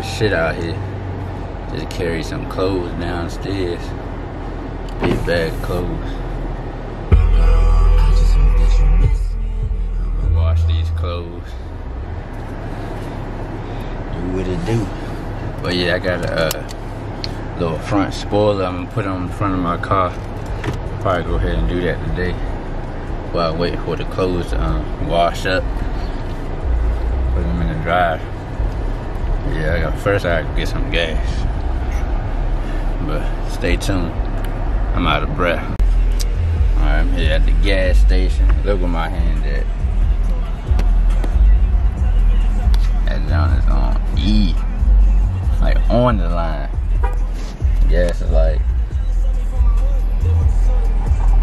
of shit out here. Just carry some clothes downstairs. Big bag of clothes. Wash these clothes. Do what it do. But yeah, I got a uh, little front spoiler I'm gonna put on the front of my car. Probably go ahead and do that today. While I wait for the clothes to um, wash up. Put them in the dryer. Yeah, I got first I gotta get some gas. But stay tuned. I'm out of breath. Alright, I'm here at the gas station. Look where my hand at. That down is on E. Like on the line. Gas is like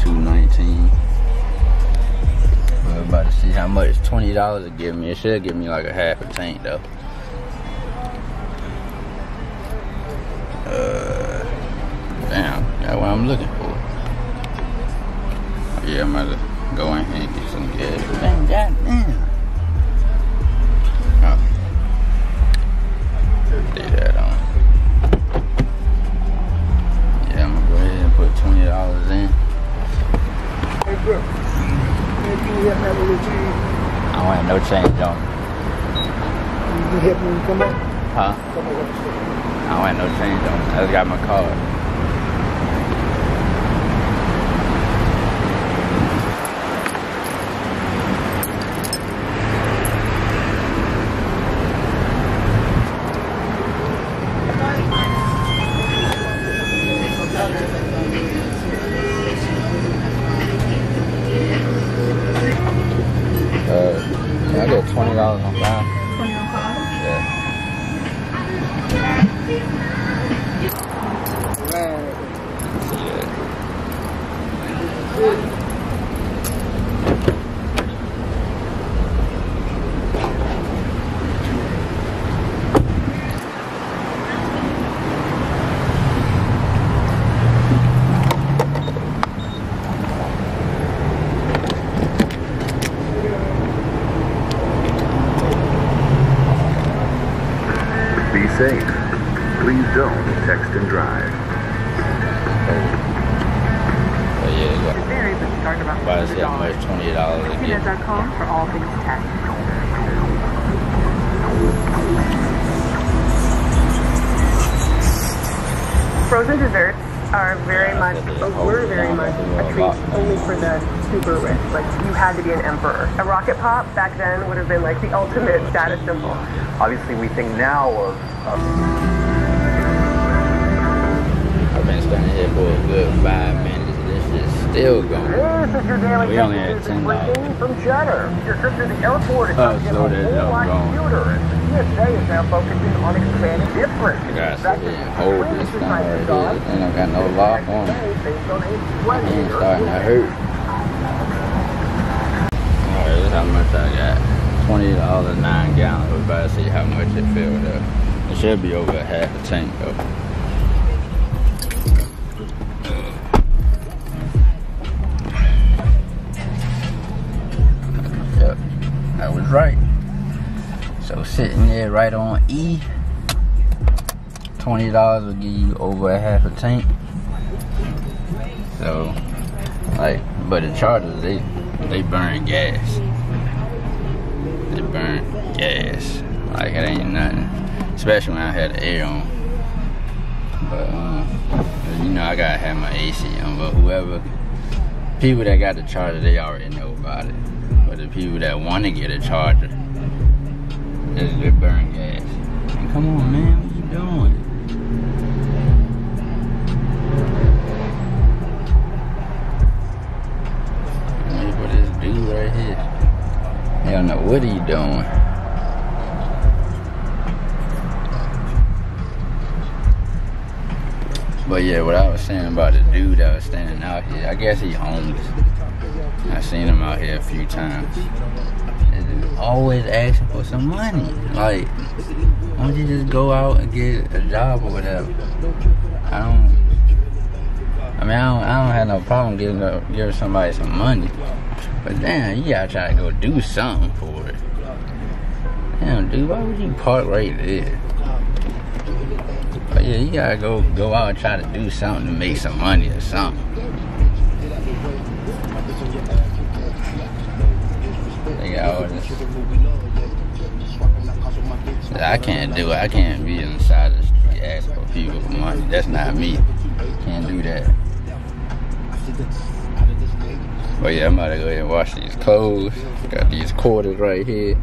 219. We're about to see how much $20 will give me. It should give me like a half a tank though. I'm looking for. Yeah, I'm gonna go in here and get some gas. Damn, goddamn. Oh. Leave that on. Yeah, I'm gonna go ahead and put twenty dollars in. Hey, bro. Hey, can you help me out with a little change? I don't have no change on. You can help me come up? Huh? Come up. I don't have no change on. I just got my card. Uh, can I get twenty dollars on file? Yeah. Right. See that. Be safe. Please don't text and drive. But yeah, you got- It varies, but start about about to see how $100. much twenty dollars to get. Peanut.com for all things tech. Frozen desserts are very much, or were very much a treat only for the super rich. Like you had to be an emperor. A rocket pop back then would have been like the ultimate status symbol. Obviously, we think now of, of I've been standing here for a good five minutes. and This shit's still going. this is your daily We only had message $10. breaking from Cheddar. Your trip to the airport is Oh, now slow getting that a whole down, lot going. cuter. And the TSA is now focusing on expanding different. You gotta sit here and hold this thing right here. This ain't got no lock on it. Based on a It 20 ain't starting to hurt. Alright, this is how much I got. Twenty dollars nine gallons. We're about to see how much it filled up. It should be over half a tank though. Right. So sitting there right on E, twenty dollars will give you over a half a tank. So, like, but the chargers they they burn gas. They burn gas. Like it ain't nothing. Especially when I had the air on. But um, you know I gotta have my AC on. But whoever people that got the charger, they already know about it. But the people that want to get a charger, they, they burn gas. And come on, man, what you doing? Look this dude right here. Don't know what are you doing. But yeah, what I was saying about the dude that was standing out here, I guess he homeless. I seen him out here a few times. Always asking for some money. Like, why don't you just go out and get a job or whatever? I don't. I mean, I don't, I don't have no problem giving up, giving somebody some money. But damn, you gotta try to go do something for it. Damn, dude, why would you park right there? Yeah, you gotta go go out and try to do something to make some money or something. I can't do it. I can't be inside the street asking for people for money. That's not me. Can't do that. But yeah, I'm about to go ahead and wash these clothes. Got these quarters right here.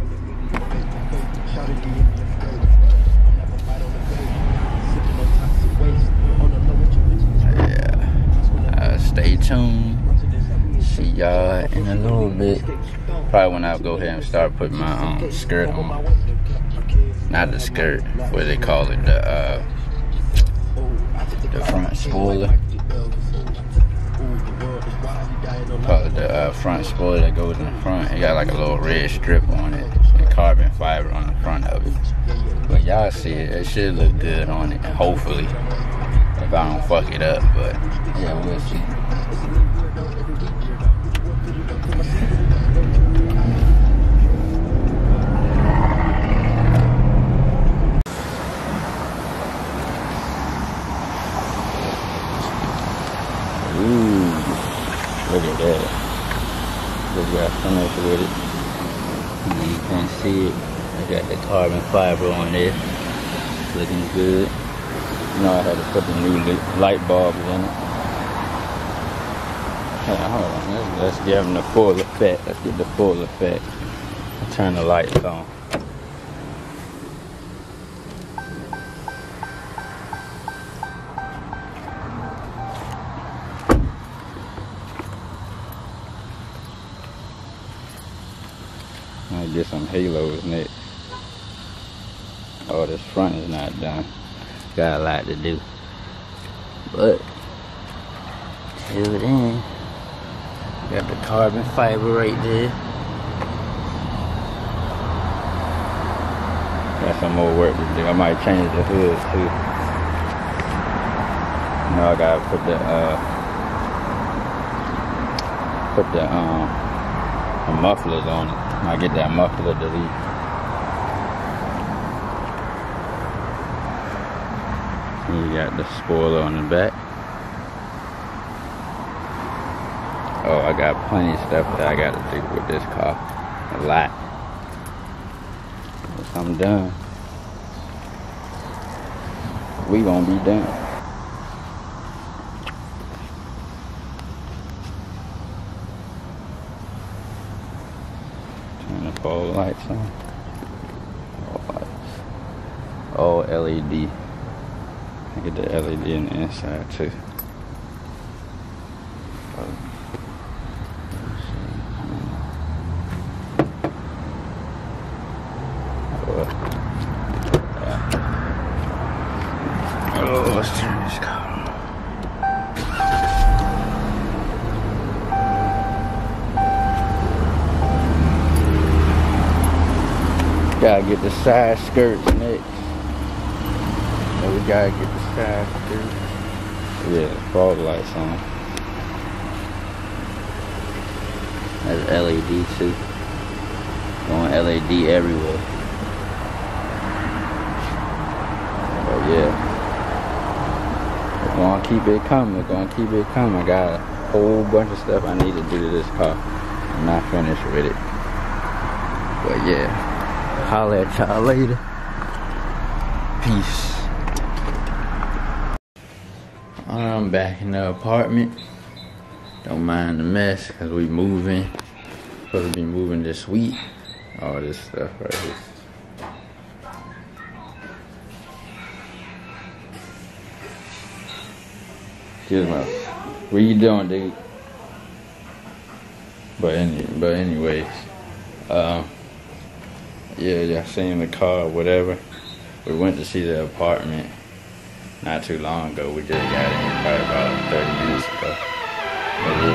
Probably when I go ahead and start putting my um, skirt on. Not the skirt, what they call it, the uh, the front spoiler. Call it the uh, front spoiler that goes in the front. It got like a little red strip on it and carbon fiber on the front of it. But y'all see it, it should look good on it, hopefully. If I don't fuck it up, but yeah, we'll see. Ooh, look at that. Just got finished with it. You can see it. I got the carbon fiber on there. Looking good. You know I had to put the new light bulbs in it. Hold on. Let's, let's give them the full effect. Let's get the full effect. i Turn the lights on. Get some halos next. Oh, this front is not done. Got a lot to do. But, till then, got the carbon fiber right there. Got some more work to do. I might change the hood too. Now I gotta put the, uh, put the, um, the mufflers on it. I get that muffler delete. You got the spoiler on the back. Oh, I got plenty of stuff that I gotta do with this car. A lot. Once I'm done, we gonna be done. The lights on. All lights. All LED. I get the LED in the inside too. Oh, let's turn this car on. Gotta get the side skirts next. So we gotta get the side skirts. Yeah, fog lights on. That's LED too. Going LED everywhere. But yeah. We're gonna keep it coming. We're gonna keep it coming. I got a whole bunch of stuff I need to do to this car. I'm not finished with it. But yeah. Holler at y'all later. Peace. I'm back in the apartment. Don't mind the mess because we moving. Supposed to be moving this week. All this stuff right here. Me. What you doing, dude? But any, but anyways, um, yeah, y'all seen the car, whatever. We went to see the apartment not too long ago. We just got in probably about 30 minutes ago.